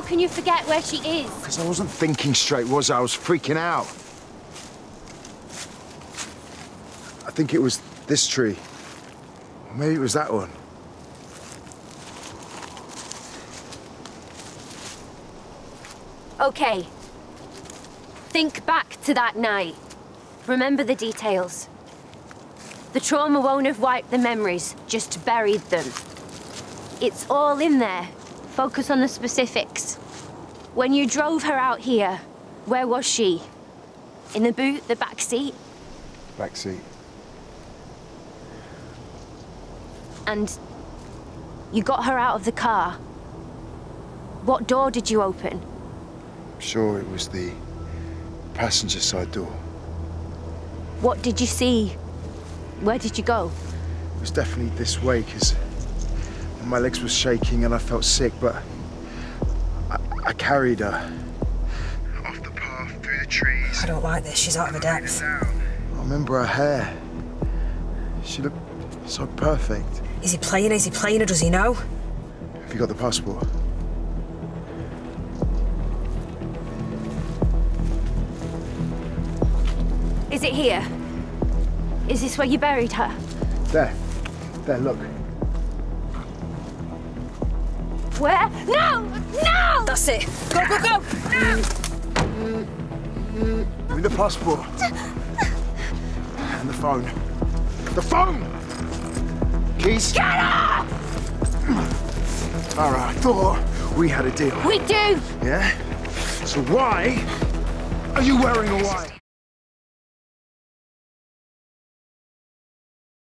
How can you forget where she is? Because I wasn't thinking straight, was I? I was freaking out. I think it was this tree. Or maybe it was that one. Okay. Think back to that night. Remember the details. The trauma won't have wiped the memories, just buried them. It's all in there. Focus on the specifics. When you drove her out here, where was she? In the boot, the back seat? Back seat. And you got her out of the car. What door did you open? I'm sure, it was the passenger side door. What did you see? Where did you go? It was definitely this way, because my legs were shaking and I felt sick, but I, I carried her. Off the path, through the trees. I don't like this. She's out of her depth. I remember her hair. She looked so perfect. Is he playing? Is he playing or does he know? Have you got the passport? Is it here? Is this where you buried her? There. There, look. Where? No! No! That's it. Go, go, go! Give me the passport. and the phone. The phone! Keys? Get up! All right, I thought we had a deal. We do! Yeah? So why are you wearing a wire?